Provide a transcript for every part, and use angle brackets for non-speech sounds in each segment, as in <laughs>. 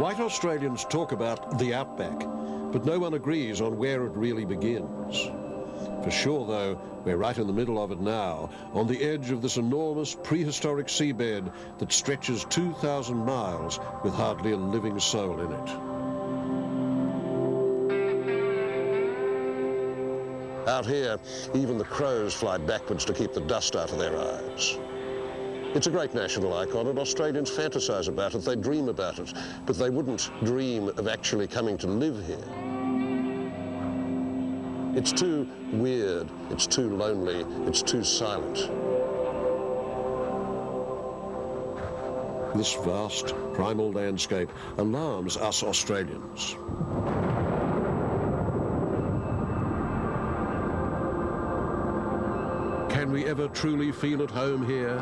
White Australians talk about the outback, but no one agrees on where it really begins. For sure, though, we're right in the middle of it now, on the edge of this enormous prehistoric seabed that stretches 2,000 miles with hardly a living soul in it. Out here, even the crows fly backwards to keep the dust out of their eyes. It's a great national icon, and Australians fantasize about it, they dream about it, but they wouldn't dream of actually coming to live here. It's too weird, it's too lonely, it's too silent. This vast, primal landscape alarms us Australians. Ever truly feel at home here?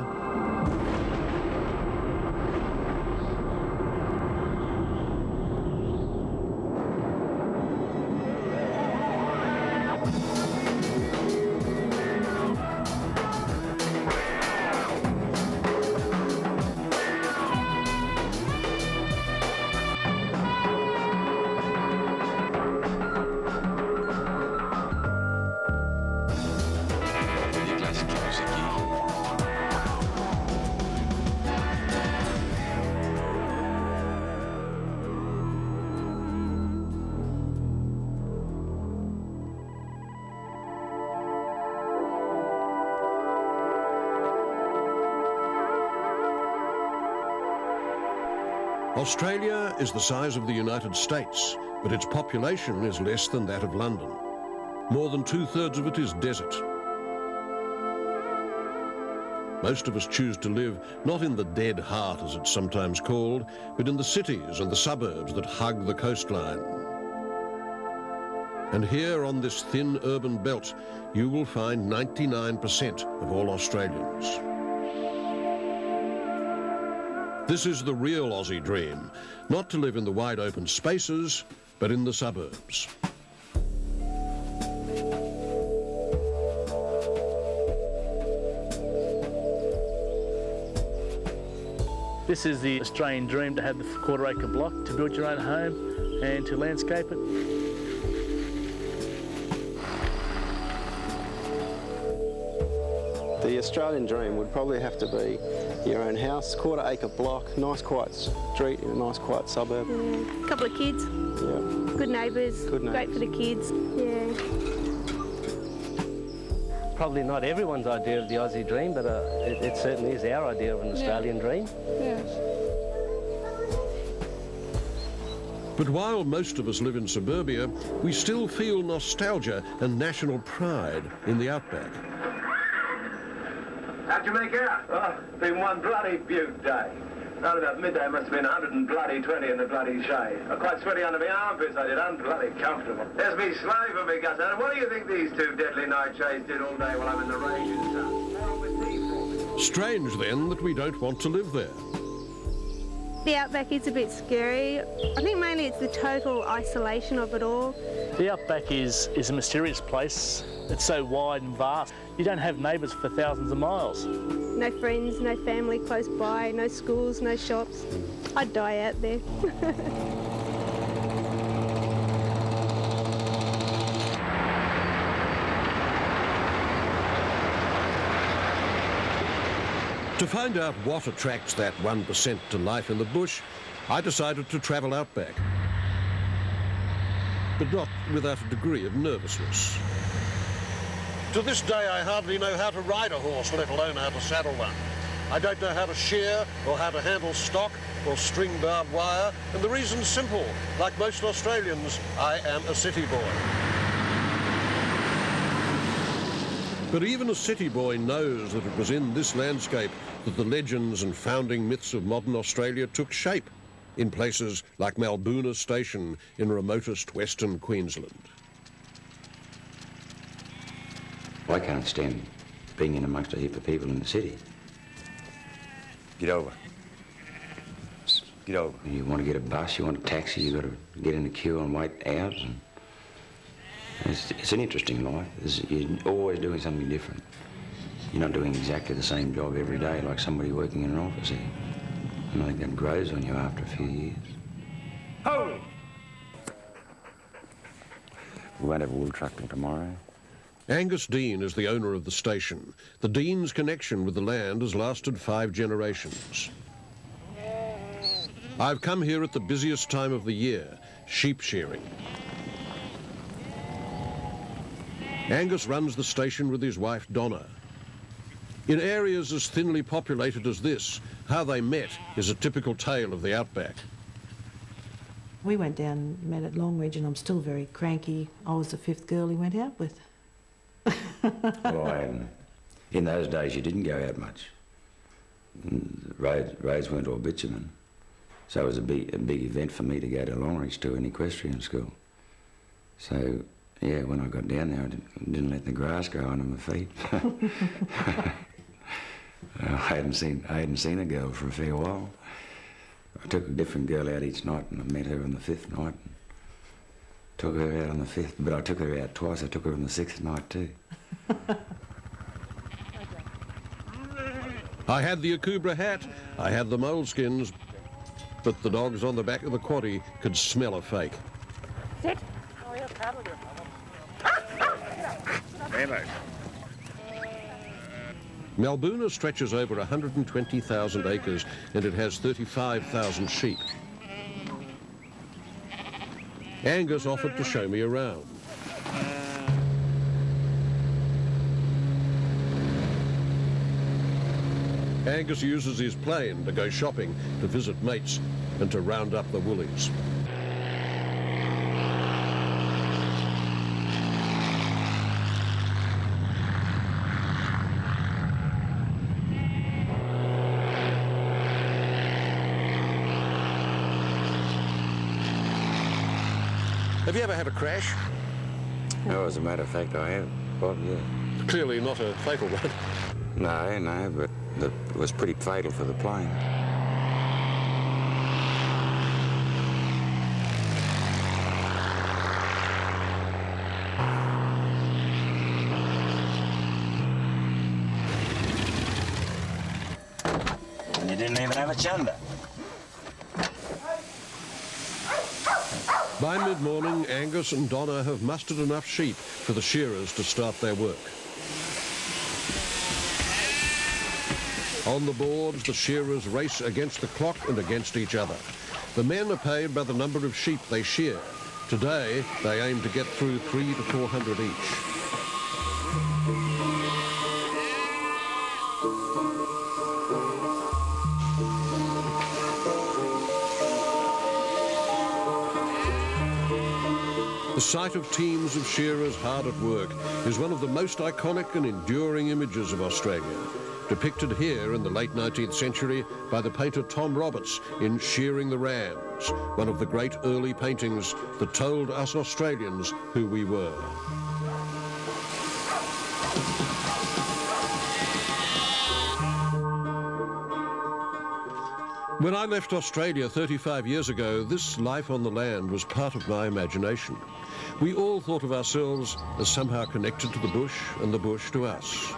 Australia is the size of the United States, but its population is less than that of London. More than two-thirds of it is desert. Most of us choose to live not in the dead heart, as it's sometimes called, but in the cities and the suburbs that hug the coastline. And here on this thin urban belt, you will find 99% of all Australians. This is the real Aussie dream, not to live in the wide open spaces, but in the suburbs. This is the Australian dream to have the quarter acre block, to build your own home and to landscape it. The Australian dream would probably have to be your own house, quarter acre block, nice quiet street in a nice quiet suburb. Yeah. Couple of kids, Yeah. good neighbours, Good neighbours. great for the kids. Yeah. Probably not everyone's idea of the Aussie dream, but uh, it, it certainly is our idea of an Australian dream. But while most of us live in suburbia, we still feel nostalgia and national pride in the outback. How'd you make out? Oh, been one bloody beaut day. Around about midday, it must have been 100 and bloody 20 in the bloody shade. I'm quite sweaty under my armpits, I did, unbloody comfortable. There's me slave for me, Gus. And what do you think these two deadly nightshades did all day while I'm in the raging sun? They're on with tea for me. Strange then that we don't want to live there. The outback is a bit scary. I think mainly it's the total isolation of it all. The outback is, is a mysterious place. It's so wide and vast. You don't have neighbours for thousands of miles. No friends, no family close by, no schools, no shops. I'd die out there. To find out what attracts that 1% to life in the bush, I decided to travel outback. But not without a degree of nervousness. To this day, I hardly know how to ride a horse, let alone how to saddle one. I don't know how to shear or how to handle stock or string barbed wire, and the reason's simple. Like most Australians, I am a city boy. But even a city boy knows that it was in this landscape that the legends and founding myths of modern Australia took shape, in places like Malboona Station in remotest western Queensland. I can't stand being in amongst a heap of people in the city. Get over. Get over. You want to get a bus, you want a taxi, You've got to get in the queue and wait hours. And it's, it's an interesting life. It's, you're always doing something different. You're not doing exactly the same job every day like somebody working in an office here. And I think that grows on you after a few years. Hold! We won't have a wool truck till tomorrow. Angus Dean is the owner of the station. The Dean's connection with the land has lasted five generations. I've come here at the busiest time of the year, sheep shearing. Angus runs the station with his wife Donna. In areas as thinly populated as this, how they met is a typical tale of the outback. We went down, met at Longreach, and I'm still very cranky. I was the fifth girl he went out with. <laughs> well, um, in those days, you didn't go out much. Roads, roads weren't all bitumen. So it was a big, a big event for me to go to Longreach to an equestrian school. So, yeah, when I got down there, I didn't, didn't let the grass grow under my feet. <laughs> I hadn't seen I hadn't seen a girl for a fair while. I took a different girl out each night, and I met her on the fifth night. Took her out on the fifth, but I took her out twice. I took her on the sixth night too. <laughs> I had the Akubra hat, I had the moleskins, but the dogs on the back of the quaddy could smell a fake. Sit. Malbuna stretches over 120,000 acres and it has 35,000 sheep. Angus offered to show me around. Angus uses his plane to go shopping, to visit mates and to round up the woolies. Have you ever had a crash? Oh, as a matter of fact, I have. Bob, yeah. Clearly not a fatal one. <laughs> No, no, but the, it was pretty fatal for the plane. And you didn't even have a chunder. By mid-morning, Angus and Donna have mustered enough sheep for the shearers to start their work. On the boards, the shearers race against the clock and against each other. The men are paid by the number of sheep they shear. Today, they aim to get through three to 400 each. Sight of teams of shearers hard at work is one of the most iconic and enduring images of Australia, depicted here in the late 19th century by the painter Tom Roberts in Shearing the Rams, one of the great early paintings that told us Australians who we were. When I left Australia 35 years ago, this life on the land was part of my imagination. We all thought of ourselves as somehow connected to the bush and the bush to us.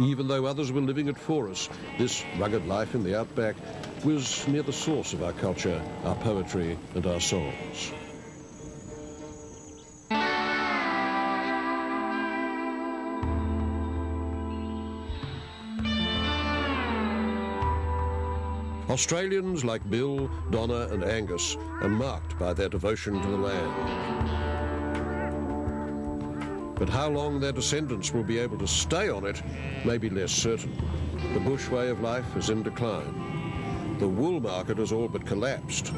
Even though others were living it for us, this rugged life in the outback was near the source of our culture, our poetry and our songs. Australians like Bill, Donna and Angus are marked by their devotion to the land. But how long their descendants will be able to stay on it may be less certain. The bush way of life is in decline. The wool market has all but collapsed.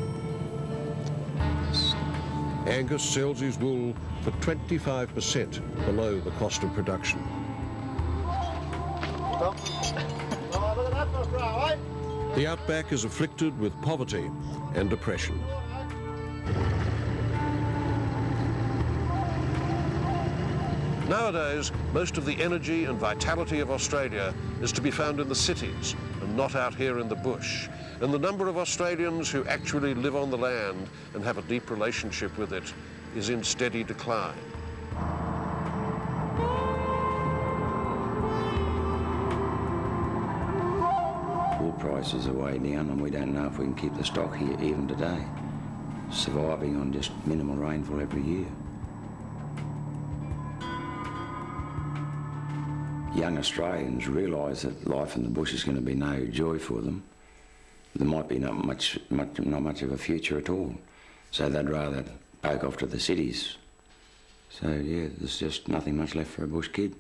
Angus sells his wool for 25% below the cost of production. <laughs> The outback is afflicted with poverty and depression. Nowadays, most of the energy and vitality of Australia is to be found in the cities and not out here in the bush. And the number of Australians who actually live on the land and have a deep relationship with it is in steady decline. Prices are way down and we don't know if we can keep the stock here even today. surviving on just minimal rainfall every year. Young Australians realise that life in the bush is going to be no joy for them. There might be not much, much, not much of a future at all. So they'd rather poke off to the cities. So yeah, there's just nothing much left for a bush kid.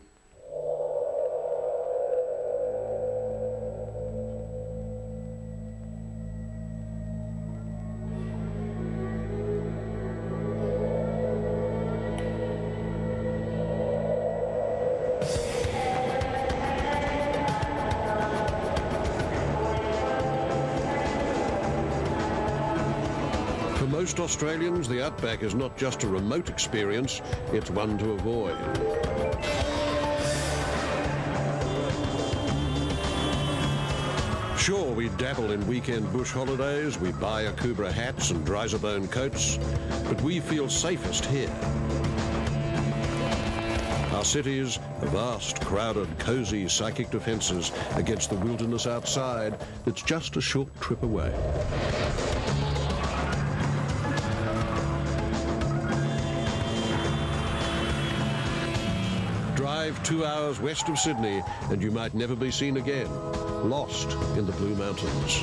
Most Australians, the outback is not just a remote experience, it's one to avoid. Sure, we dabble in weekend bush holidays, we buy Akubra hats and Driza-Bone coats, but we feel safest here. Our cities vast, crowded, cosy psychic defences against the wilderness outside that's just a short trip away. Two hours west of Sydney and you might never be seen again, lost in the Blue Mountains.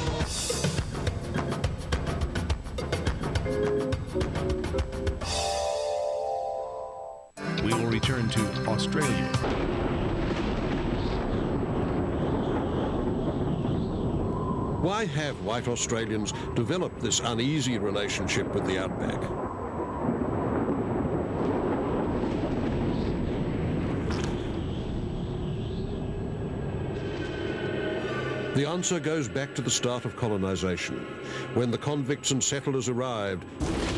We will return to Australia. Why have white Australians developed this uneasy relationship with the outback? The answer goes back to the start of colonisation. When the convicts and settlers arrived,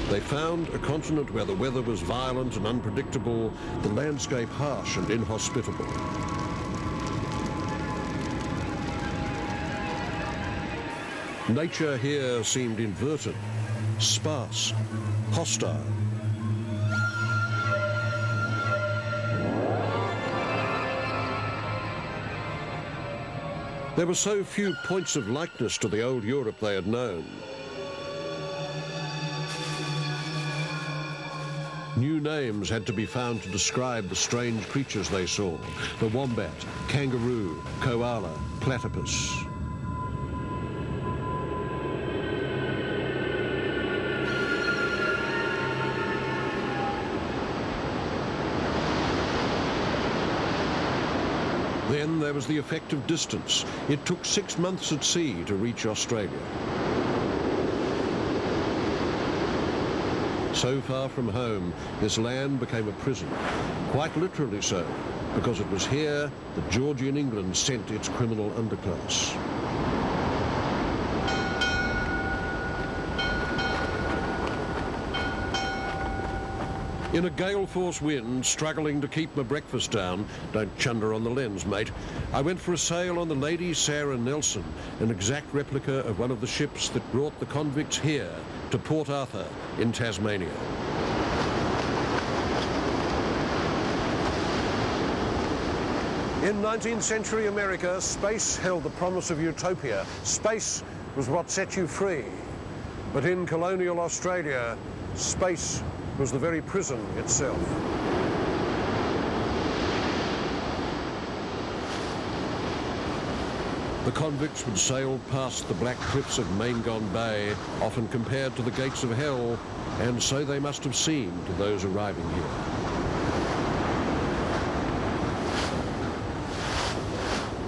they found a continent where the weather was violent and unpredictable, the landscape harsh and inhospitable. Nature here seemed inverted, sparse, hostile. There were so few points of likeness to the old Europe they had known. New names had to be found to describe the strange creatures they saw. The wombat, kangaroo, koala, platypus. Then there was the effect of distance. It took six months at sea to reach Australia. So far from home, this land became a prison. Quite literally so, because it was here that Georgian England sent its criminal underclass. In a gale force wind, struggling to keep my breakfast down, don't chunder on the lens, mate, I went for a sail on the Lady Sarah Nelson, an exact replica of one of the ships that brought the convicts here to Port Arthur in Tasmania. In 19th century America, space held the promise of utopia. Space was what set you free. But in colonial Australia, space was the very prison itself. The convicts would sail past the black cliffs of Maingon Bay, often compared to the gates of hell, and so they must have seemed to those arriving here.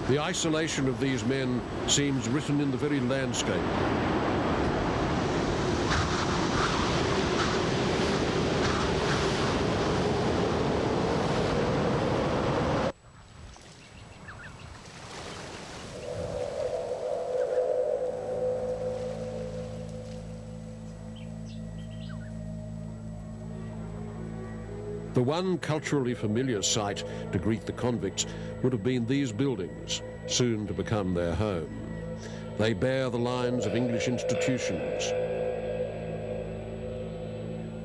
The isolation of these men seems written in the very landscape. One culturally familiar sight to greet the convicts would have been these buildings, soon to become their home. They bear the lines of English institutions,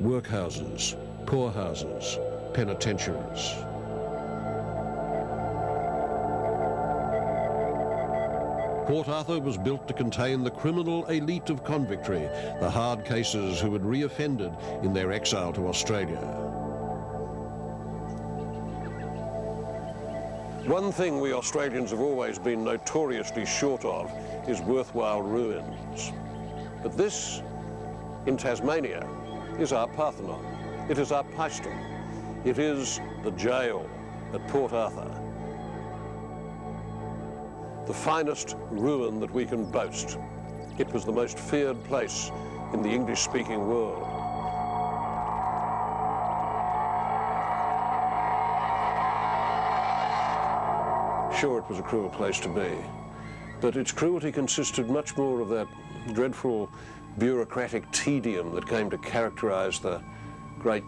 workhouses, poorhouses, penitentiaries. Port Arthur was built to contain the criminal elite of convictry, the hard cases who had reoffended in their exile to Australia. One thing we Australians have always been notoriously short of is worthwhile ruins. But this, in Tasmania, is our Parthenon. It is our Paestum. It is the jail at Port Arthur. The finest ruin that we can boast. It was the most feared place in the English-speaking world. Sure, it was a cruel place to be, but its cruelty consisted much more of that dreadful bureaucratic tedium that came to characterize the great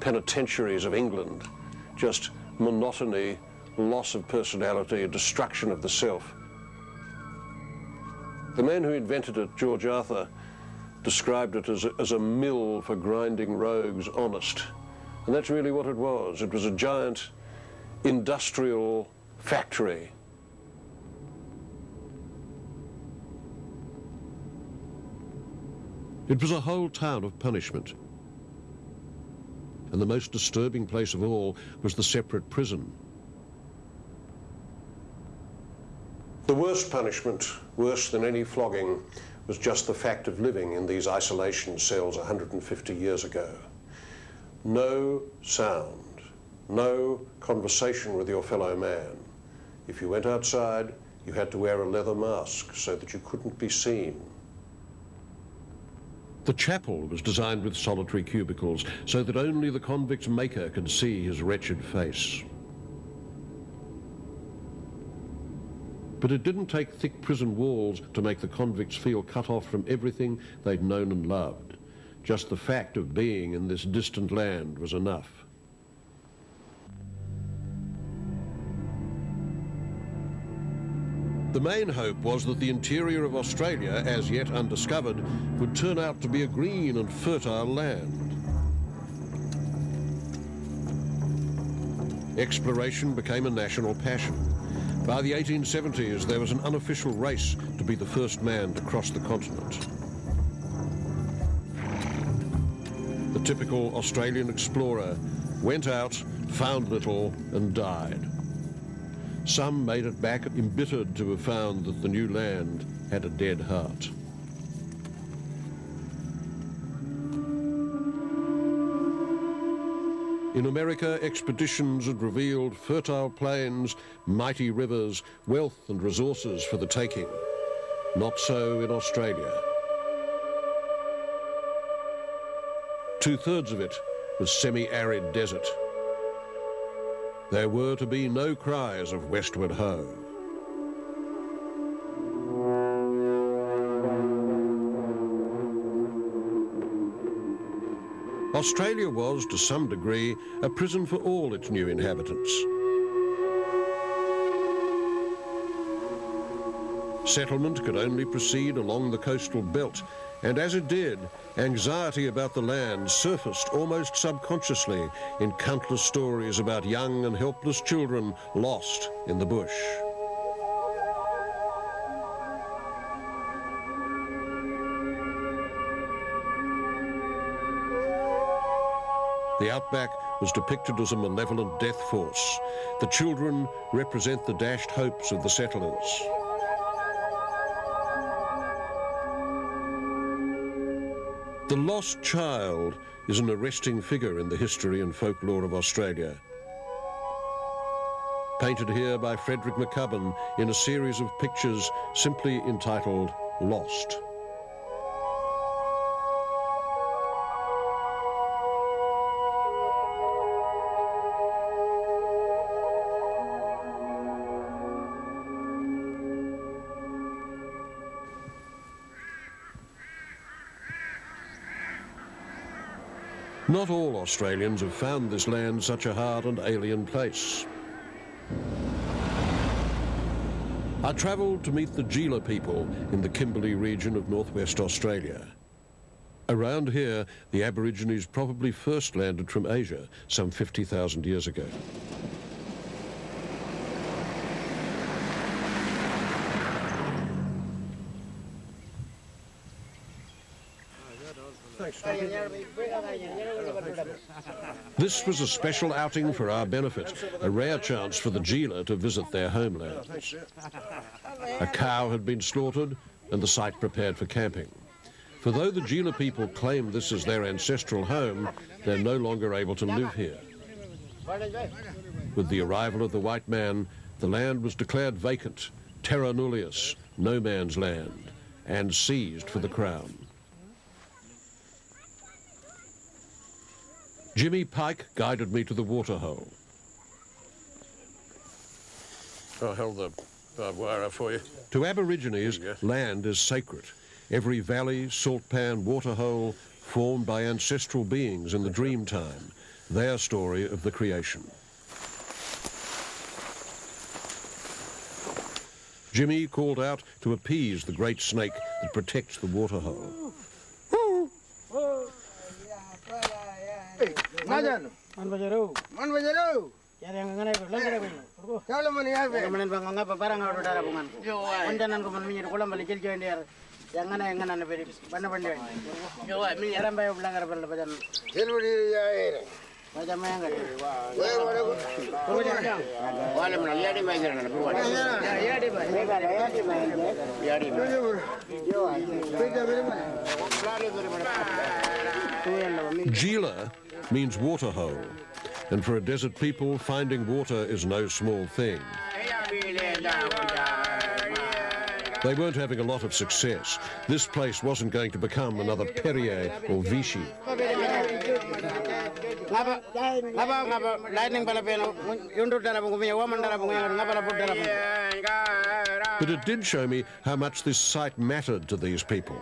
penitentiaries of England. Just monotony, loss of personality, destruction of the self. The man who invented it, George Arthur, described it as a, as a mill for grinding rogues honest. And that's really what it was. It was a giant industrial factory. It was a whole town of punishment. And the most disturbing place of all was the separate prison. The worst punishment, worse than any flogging, was just the fact of living in these isolation cells 150 years ago. No sound, no conversation with your fellow man. If you went outside, you had to wear a leather mask so that you couldn't be seen. The chapel was designed with solitary cubicles so that only the convict's maker could see his wretched face. But it didn't take thick prison walls to make the convicts feel cut off from everything they'd known and loved. Just the fact of being in this distant land was enough. The main hope was that the interior of Australia, as yet undiscovered, would turn out to be a green and fertile land. Exploration became a national passion. By the 1870s, there was an unofficial race to be the first man to cross the continent. The typical Australian explorer went out, found little, and died. Some made it back embittered to have found that the new land had a dead heart. In America, expeditions had revealed fertile plains, mighty rivers, wealth and resources for the taking. Not so in Australia. Two-thirds of it was semi-arid desert. There were to be no cries of westward ho. Australia was, to some degree, a prison for all its new inhabitants. Settlement could only proceed along the coastal belt, and as it did, anxiety about the land surfaced almost subconsciously in countless stories about young and helpless children lost in the bush. The outback was depicted as a malevolent death force. The children represent the dashed hopes of the settlers. The lost child is an arresting figure in the history and folklore of Australia. Painted here by Frederick McCubbin in a series of pictures simply entitled Lost. Not all Australians have found this land such a hard and alien place. I travelled to meet the Gila people in the Kimberley region of northwest Australia. Around here, the Aborigines probably first landed from Asia some 50,000 years ago. This was a special outing for our benefit, a rare chance for the Gila to visit their homelands. A cow had been slaughtered and the site prepared for camping. For though the Gila people claim this is their ancestral home, they're no longer able to live here. With the arrival of the white man, the land was declared vacant, terra nullius, no man's land, and seized for the crown. Jimmy Pike guided me to the waterhole. I held the barbed wire up for you. To Aborigines, land is sacred. Every valley, salt pan, waterhole, formed by ancestral beings in the dream time, their story of the creation. Jimmy called out to appease the great snake that protects the waterhole. Majan. Jangan yang Gila means water hole, and for a desert people, finding water is no small thing. They weren't having a lot of success. This place wasn't going to become another Perrier or Vichy. But it did show me how much this site mattered to these people.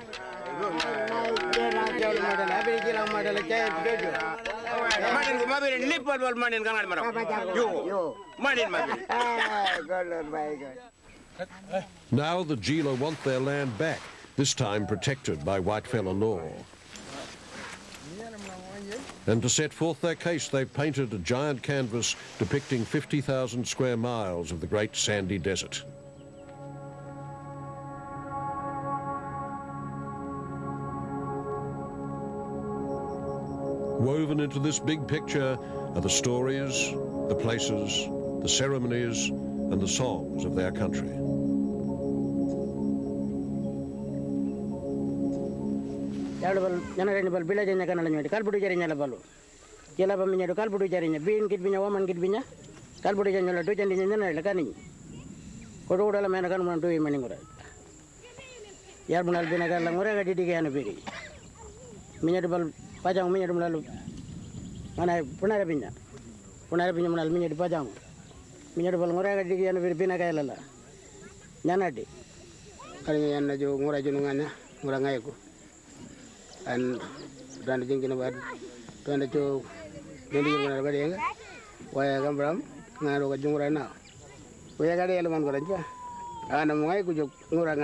Manin ko mabiri nipol bol manin kan ngad marok. Yo. Manin mabiri. God my God. Now the Gila want their land back, this time protected by whitefella law. And to set forth their case, they've painted a giant canvas depicting 50,000 square miles of the great sandy desert. Woven into this big picture are the stories, the places, the ceremonies, and the songs of their country. pajang minyak rumah lalu mana punara pinjam, punara pinjam mana minyak di pajang. Minyak di balong orang di kian Filipina kaya lala nyana di. Kalau yang nyana jo ngura jo nungana ya, ngayaku dan an dan di jengkin abad dan jo jadi jo ngura bad ya waya kan gambram ngaruh ke ka jungura na waya kali eleman ngura jo ana jo ngura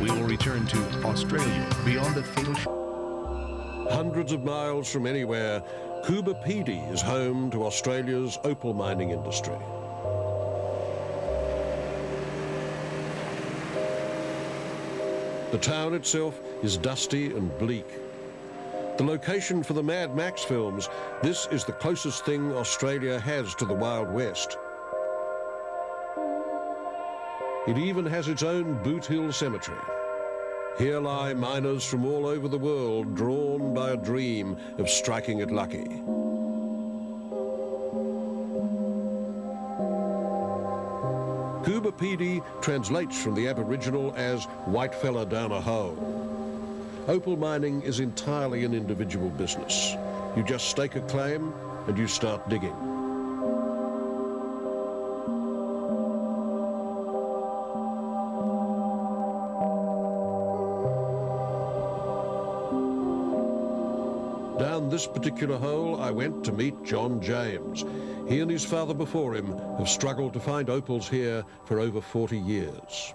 We will return to Australia beyond the fatal Hundreds of miles from anywhere, Coober Pedy is home to Australia's opal mining industry. The town itself is dusty and bleak. The location for the Mad Max films, this is the closest thing Australia has to the Wild West. It even has its own Boot Hill Cemetery. Here lie miners from all over the world drawn by a dream of striking it lucky. Coober Pedy translates from the Aboriginal as white fella down a hole. Opal mining is entirely an individual business. You just stake a claim and you start digging. Particular hole, I went to meet John James. He and his father before him have struggled to find opals here for over 40 years.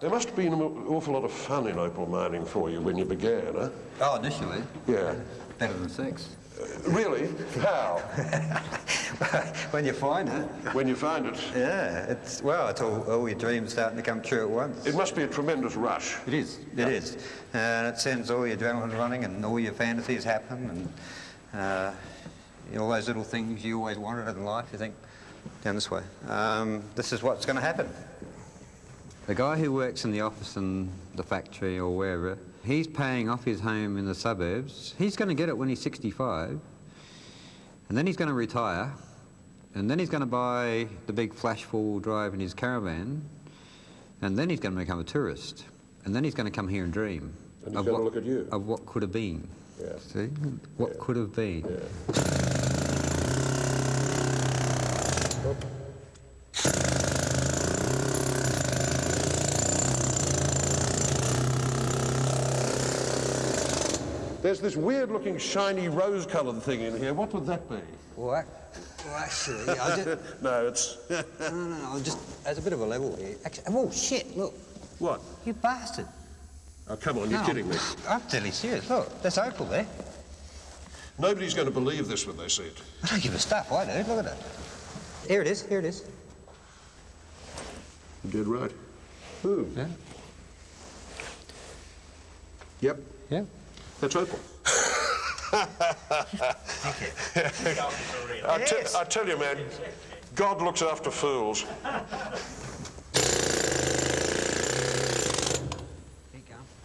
There must have been an awful lot of fun in opal mining for you when you began, huh? Oh, initially. Yeah. Better than sex. Really? How? <laughs> when you find it. When you find it? Yeah, it's, well, it's all, all your dreams starting to come true at once. It must be a tremendous rush. It is, it is. And it sends all your adrenaline running and all your fantasies happen and uh, you know, all those little things you always wanted in life, you think, down this way. Um, this is what's going to happen. The guy who works in the office in the factory or wherever, he's paying off his home in the suburbs. He's going to get it when he's 65, and then he's going to retire, and then he's going to buy the big flash four-wheel drive in his caravan, and then he's going to become a tourist, and then he's going to come here and dream And of what, to look at you. of what could have been. Yeah. See, what could have been. There's this weird-looking, shiny, rose-coloured thing in here. What would that be? Well, well actually, I <laughs> just, no, it's... no, no, no, I just, there's a bit of a level here. Actually, oh, shit, look. What? You bastard. Oh, come on, you're No, kidding me. I'm deadly serious. Look, there's opal there. Nobody's going to believe this when they see it. I don't give a stuff, I do. Look at it. Here it is, here it is. You're dead right. Who? Yeah. Yep. Yeah. That's opal. I, te- I tell you, man, God looks after fools.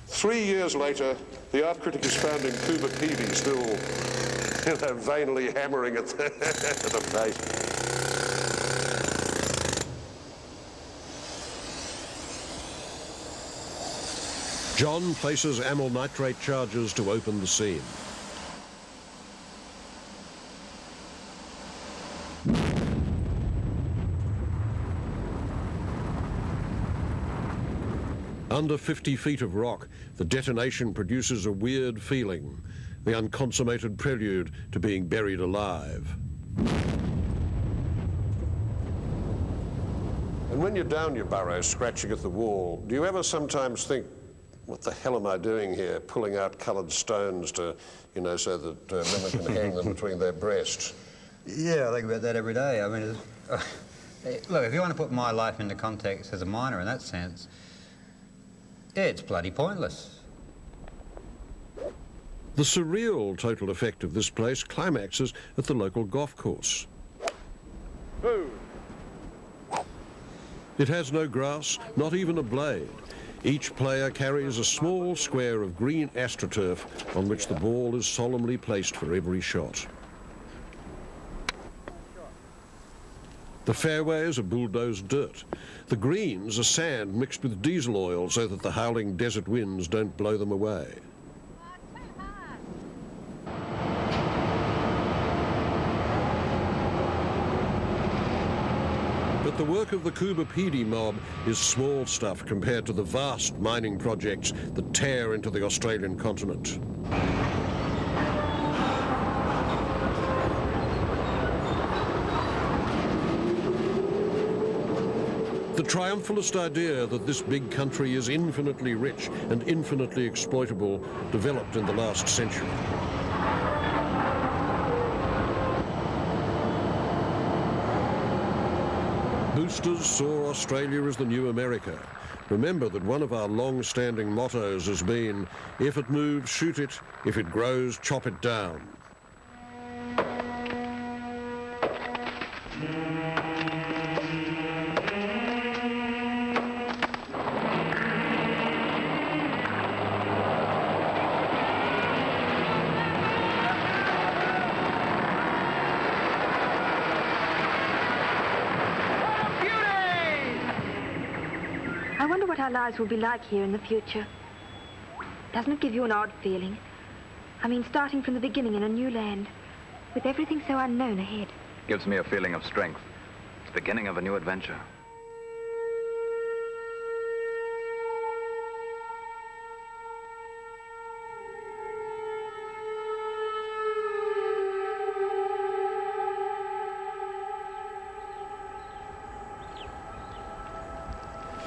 Three years later, the art critic is found in Coober Pedy still, <laughs> you know, vainly hammering at the, <laughs> at the face. John places amyl nitrate charges to open the seam. Under 50 feet of rock, the detonation produces a weird feeling, the unconsummated prelude to being buried alive. And when you're down your burrow scratching at the wall, do you ever sometimes think, what the hell am I doing here, pulling out coloured stones to, you know, so that uh, women can <laughs> hang them between their breasts? Yeah, I think about that every day. I mean, it's, uh, look, if you want to put my life into context as a miner in that sense, yeah, it's bloody pointless. The surreal total effect of this place climaxes at the local golf course. It has no grass, not even a blade. Each player carries a small square of green astroturf on which the ball is solemnly placed for every shot. The fairways are bulldozed dirt. The greens are sand mixed with diesel oil so that the howling desert winds don't blow them away. Work of the Pedy mob is small stuff compared to the vast mining projects that tear into the Australian continent. The triumphalist idea that this big country is infinitely rich and infinitely exploitable developed in the last century. Boosters saw Australia as the new America. Remember that one of our long-standing mottos has been, if it moves, shoot it, if it grows, chop it down. Lives will be like here in the future. Doesn't it give you an odd feeling? I mean, starting from the beginning in a new land, with everything so unknown ahead. Gives me a feeling of strength. It's the beginning of a new adventure.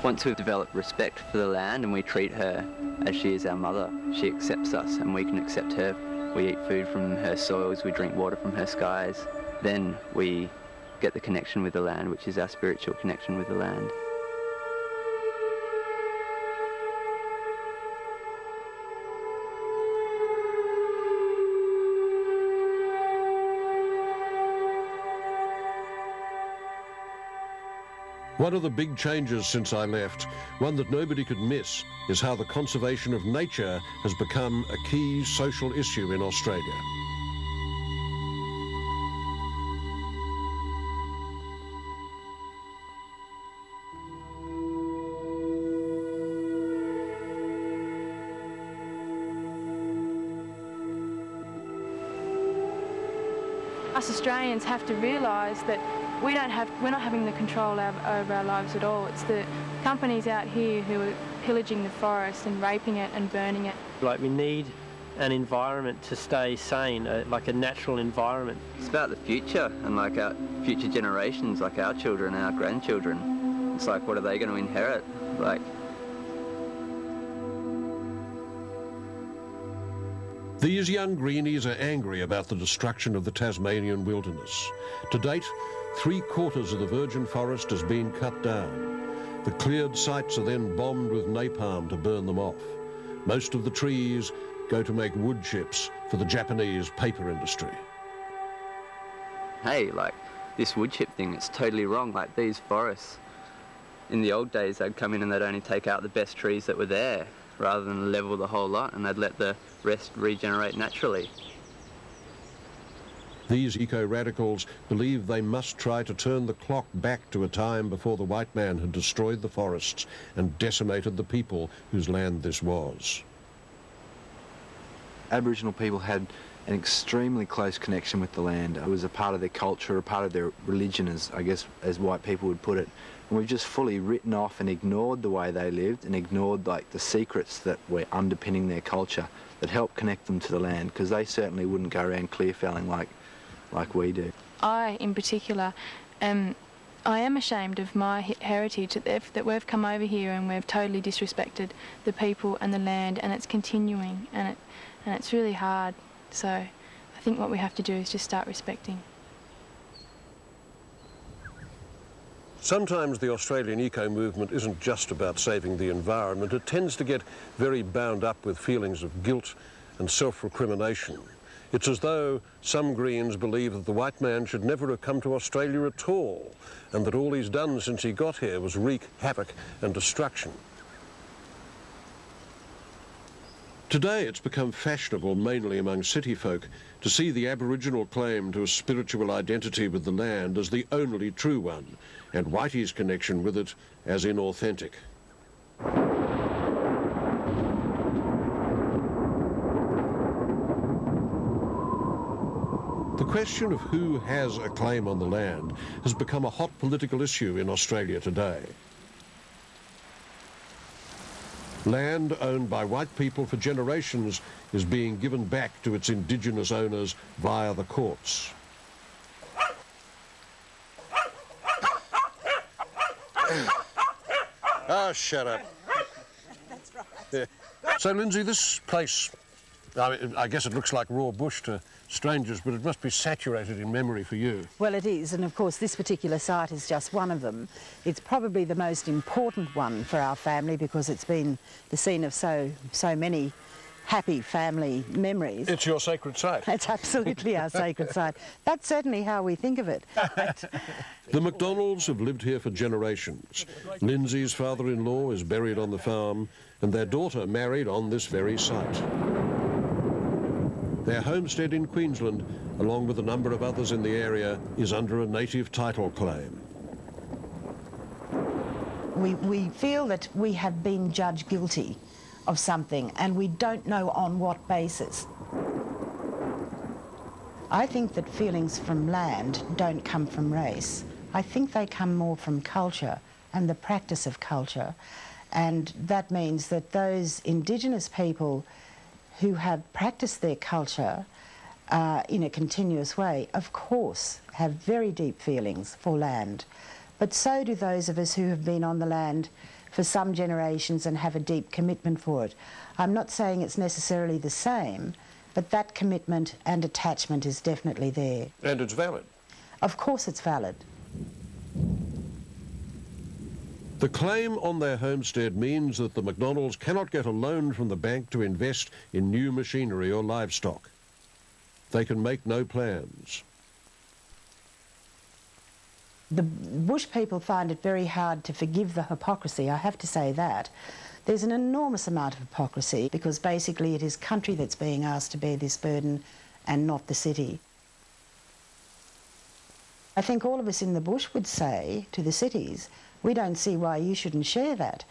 Once we've developed respect for the land and we treat her as she is our mother, she accepts us and we can accept her we eat food from her soils, we drink water from her skies. Then we get the connection with the land, which is our spiritual connection with the land. One of the big changes since I left, one that nobody could miss, is how the conservation of nature has become a key social issue in Australia. Us Australians have to realise that we don't have, we're not having the control over our lives at all. It's the companies out here who are pillaging the forest and raping it and burning it. Like we need an environment to stay sane, uh, like a natural environment. It's about the future and like our future generations, like our children and our grandchildren. It's like, what are they going to inherit? Like, These young greenies are angry about the destruction of the Tasmanian wilderness. To date, three quarters of the virgin forest has been cut down. The cleared sites are then bombed with napalm to burn them off. Most of the trees go to make wood chips for the Japanese paper industry. hey, like this wood chip thing, it's totally wrong. Like these forests, in the old days, they'd come in and they'd only take out the best trees that were there rather than level the whole lot and they'd let the rest regenerate naturally. These eco-radicals believe they must try to turn the clock back to a time before the white man had destroyed the forests and decimated the people whose land this was. Aboriginal people had an extremely close connection with the land. It was a part of their culture, a part of their religion, as I guess as white people would put it. And we've just fully written off and ignored the way they lived and ignored like the secrets that were underpinning their culture that helped connect them to the land because they certainly wouldn't go around clear felling like like we do. I, in particular, am I am ashamed of my heritage that, that we've come over here and we've totally disrespected the people and the land, and it's continuing, and it and it's really hard. So I think what we have to do is just start respecting. Sometimes the Australian eco movement isn't just about saving the environment. It tends to get very bound up with feelings of guilt and self-recrimination. It's as though some Greens believe that the white man should never have come to Australia at all and that all he's done since he got here was wreak havoc and destruction. Today it's become fashionable, mainly among city folk, to see the Aboriginal claim to a spiritual identity with the land as the only true one, and Whitey's connection with it as inauthentic. The question of who has a claim on the land has become a hot political issue in Australia today. Land owned by white people for generations is being given back to its indigenous owners via the courts. Ah, oh, shut up. <laughs> That's right. Yeah. <laughs> So, Lindsay, this place, I, mean, I guess it looks like raw bush to strangers, but it must be saturated in memory for you. Well, it is, and of course this particular site is just one of them. It's probably the most important one for our family because it's been the scene of so, so many happy family memories. It's your sacred site. It's absolutely our sacred site. That's certainly how we think of it. <laughs> the McDonalds have lived here for generations. Lindsay's father-in-law is buried on the farm and their daughter married on this very site. Their homestead in Queensland, along with a number of others in the area, is under a native title claim. We, we feel that we have been judged guilty of something and we don't know on what basis. I think that feelings from land don't come from race. I think they come more from culture and the practice of culture. And that means that those Indigenous people who have practiced their culture uh, in a continuous way, of course, have very deep feelings for land. But so do those of us who have been on the land for some generations and have a deep commitment for it. I'm not saying it's necessarily the same, but that commitment and attachment is definitely there. And it's valid. Of course it's valid. The claim on their homestead means that the McDonalds cannot get a loan from the bank to invest in new machinery or livestock. They can make no plans. The bush people find it very hard to forgive the hypocrisy, I have to say that. There's an enormous amount of hypocrisy because basically it is country that's being asked to bear this burden and not the city. I think all of us in the bush would say to the cities, we don't see why you shouldn't share that.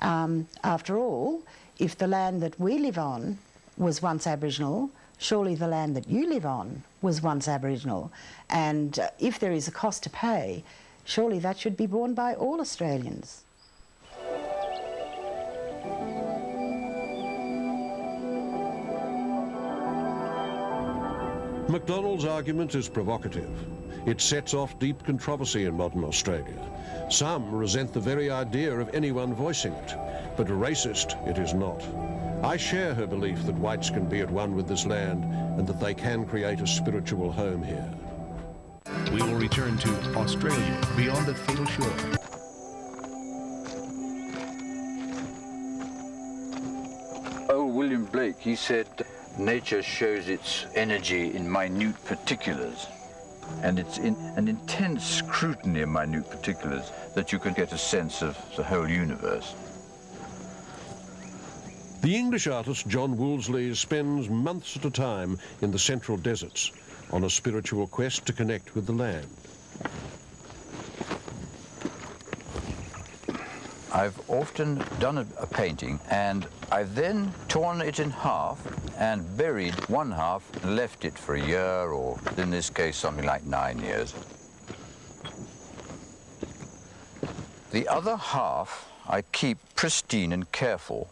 Um, after all, if the land that we live on was once Aboriginal, surely the land that you live on was once Aboriginal. And uh, if there is a cost to pay, surely that should be borne by all Australians. McDonald's argument is provocative. It sets off deep controversy in modern Australia. Some resent the very idea of anyone voicing it, but racist it is not. I share her belief that whites can be at one with this land and that they can create a spiritual home here. We will return to Australia beyond the fatal shore. Old William Blake, he said, nature shows its energy in minute particulars. And it's in an intense scrutiny of minute particulars that you can get a sense of the whole universe. The English artist John Wolseley spends months at a time in the central deserts on a spiritual quest to connect with the land. I've often done a, a, painting and I've then torn it in half and buried one half and left it for a year or in this case something like nine years. The other half I keep pristine and careful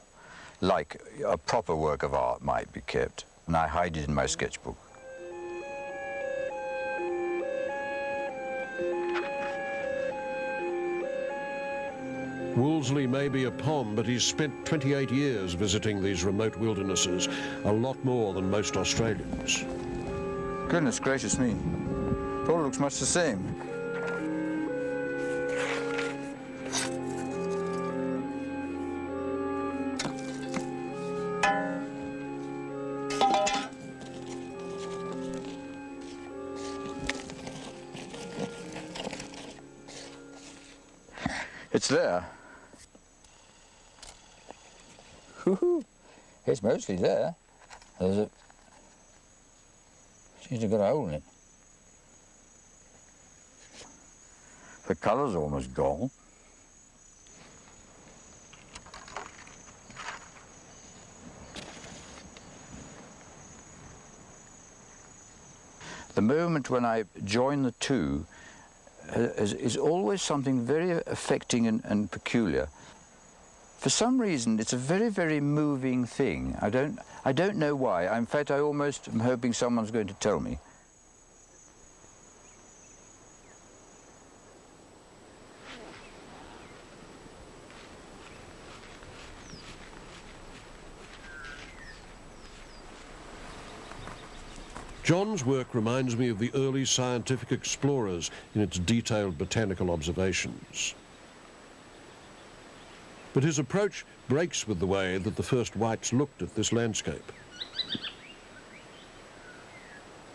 like a proper work of art might be kept and I hide it in my sketchbook. Wolseley may be a POM, but he's spent 28 years visiting these remote wildernesses, a lot more than most Australians. Goodness gracious me. It all looks much the same. It's there. It's mostly there. There's a, seems to have got a hole in it. The colour's almost gone. The moment when I join the two uh, is, is always something very affecting and, and peculiar. For some reason, it's a very, very moving thing. I don't, I don't know why. In fact, I almost am hoping someone's going to tell me. John's work reminds me of the early scientific explorers in its detailed botanical observations. But his approach breaks with the way that the first whites looked at this landscape.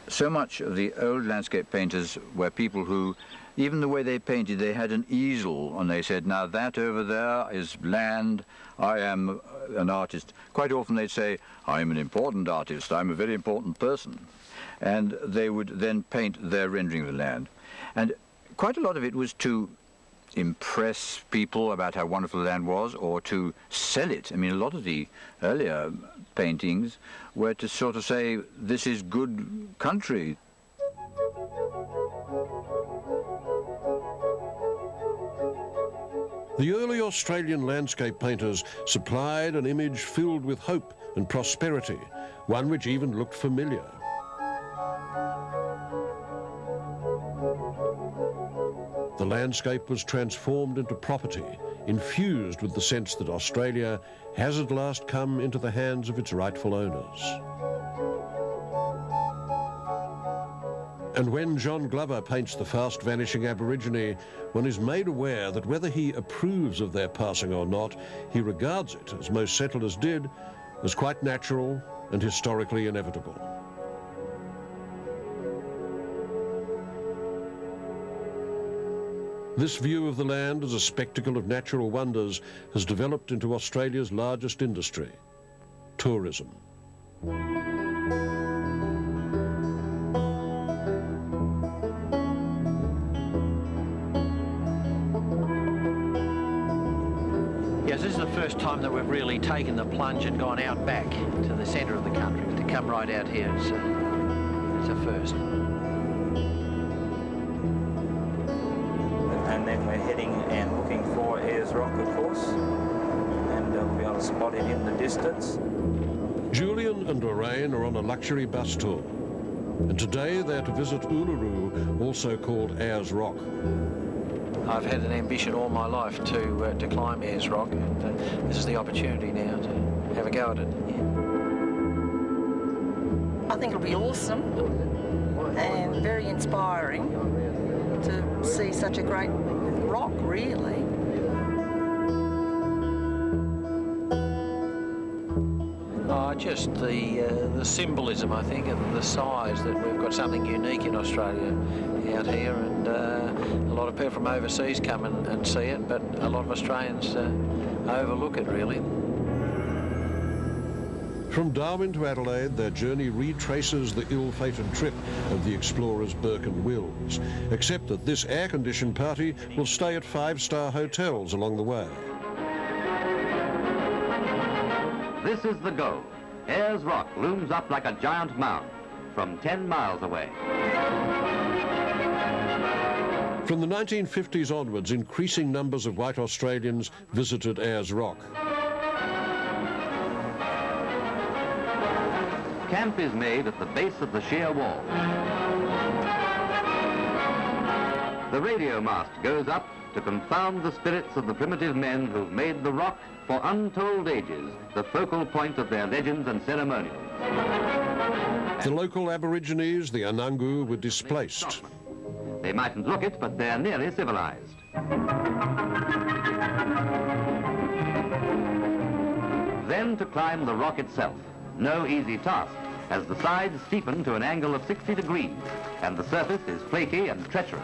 So much of the old landscape painters were people who, even the way they painted, they had an easel and they said, now that over there is land, I am uh, an artist. Quite often they'd say, I'm an important artist, I'm a very important person and they would then paint their rendering of the land. And quite a lot of it was to impress people about how wonderful the land was or to sell it. I mean, a lot of the earlier paintings were to sort of say, this is good country. The early Australian landscape painters supplied an image filled with hope and prosperity, one which even looked familiar. the landscape was transformed into property, infused with the sense that Australia has at last come into the hands of its rightful owners. And when John Glover paints the fast vanishing Aborigine, one is made aware that whether he approves of their passing or not, he regards it, as most settlers did, as quite natural and historically inevitable. This view of the land as a spectacle of natural wonders has developed into Australia's largest industry, tourism. Yes, this is the first time that we've really taken the plunge and gone out back to the centre of the country. To come right out here, it's a, it's a first. For Rock, of course, and uh, we'll be able to spot it in the distance. Julian and Lorraine are on a luxury bus tour, and today they're to visit Uluru, also called Ayers Rock. I've had an ambition all my life to uh, to climb Ayers Rock, and uh, this is the opportunity now to have a go at it. I think it'll be awesome and very inspiring to see such a great rock, really. Just the uh, the symbolism, I think, and the size that we've got something unique in Australia out here, and uh, a lot of people from overseas come and, and see it, but a lot of Australians uh, overlook it, really. From Darwin to Adelaide, their journey retraces the ill-fated trip of the explorers Burke and Wills, except that this air-conditioned party will stay at five-star hotels along the way. This is the goal. Ayers Rock looms up like a giant mound from 10 miles away. From the 1950s onwards, increasing numbers of white Australians visited Ayers Rock. Camp is made at the base of the sheer wall. The radio mast goes up to confound the spirits of the primitive men who've made the rock for untold ages the focal point of their legends and ceremonials. The local Aborigines, the Anangu, were displaced. They mightn't look it, but they're nearly civilized. Then to climb the rock itself. No easy task, as the sides steepen to an angle of 60 degrees, and the surface is flaky and treacherous.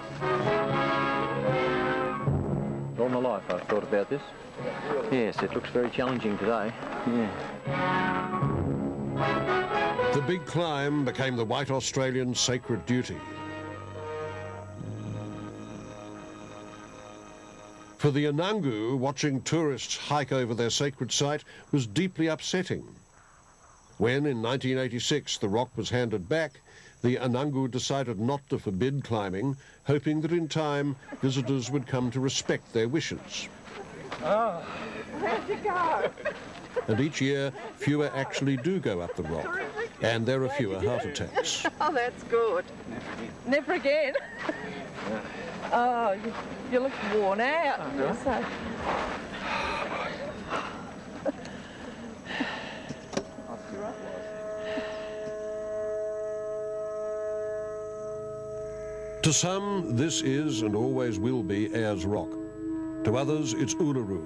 All my life I've thought about this. Yes, it looks very challenging today. Yeah. The big climb became the white Australian sacred duty. For the Anangu, watching tourists hike over their sacred site was deeply upsetting. When, in 1986, the rock was handed back, the Anangu decided not to forbid climbing, hoping that in time visitors would come to respect their wishes. Oh, where'd you go? And each year, fewer actually do go up the rock, and there are fewer heart attacks. <laughs> Oh, that's good. Never again. <laughs> Oh, you, you look worn out. So. To some, this is and always will be Ayers Rock. To others, it's Uluru.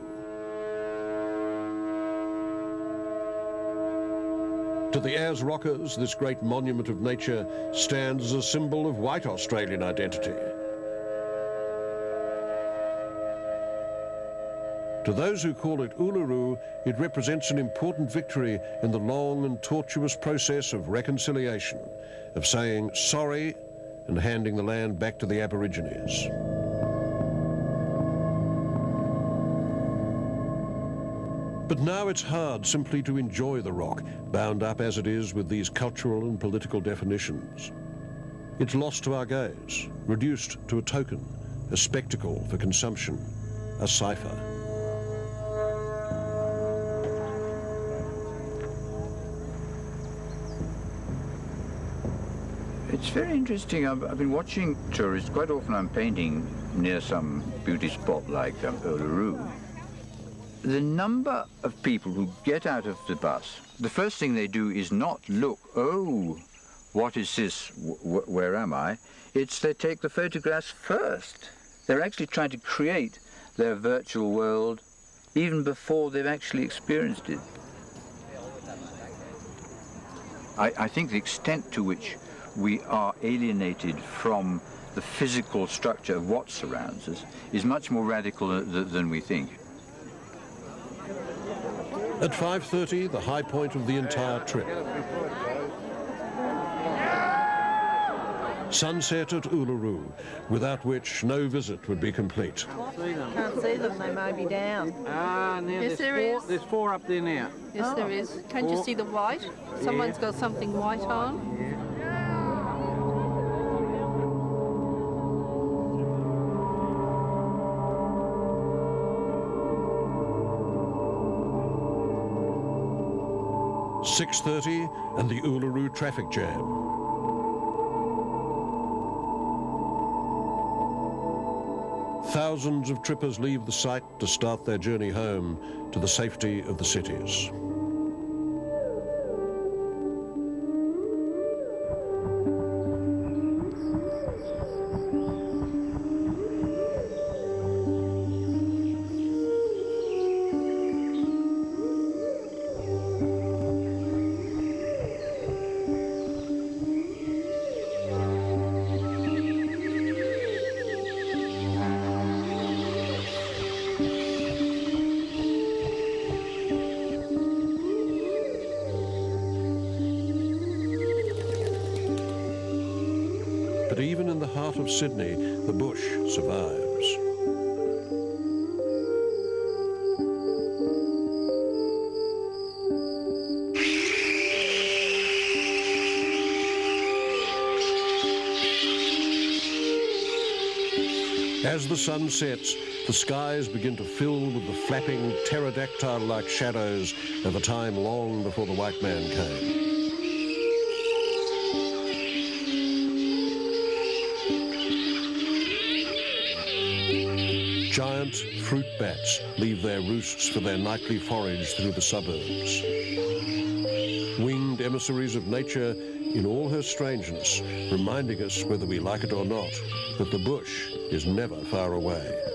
To the Ayers Rockers, this great monument of nature stands as a symbol of white Australian identity. To those who call it Uluru, it represents an important victory in the long and tortuous process of reconciliation, of saying sorry and handing the land back to the Aborigines. But now it's hard simply to enjoy the rock, bound up as it is with these cultural and political definitions. It's lost to our gaze, reduced to a token, a spectacle for consumption, a cipher. It's very interesting. I've, I've, been watching tourists. Quite often I'm painting near some beauty spot like um, Uluru. The number of people who get out of the bus, the first thing they do is not look, oh, what is this, w where am I, it's they take the photographs first. They're actually trying to create their virtual world even before they've actually experienced it. I, I think the extent to which we are alienated from the physical structure of what surrounds us is much more radical th than we think. At 5.30, the high point of the entire trip. Sunset at Uluru, without which no visit would be complete. Can't see them, they may be down. Ah, now yes, there's, there four, is. there's four up there now. Yes, oh. there is. Can't four. you see the white? Someone's yeah. got something white on. Yeah. 6.30 and the Uluru traffic jam. Thousands of trippers leave the site to start their journey home to the safety of the cities. Sydney, the bush survives. As the sun sets, the skies begin to fill with the flapping pterodactyl-like shadows of a time long before the white man came. Giant fruit bats leave their roosts for their nightly forage through the suburbs. Winged emissaries of nature in all her strangeness, reminding us, whether we like it or not, that the bush is never far away.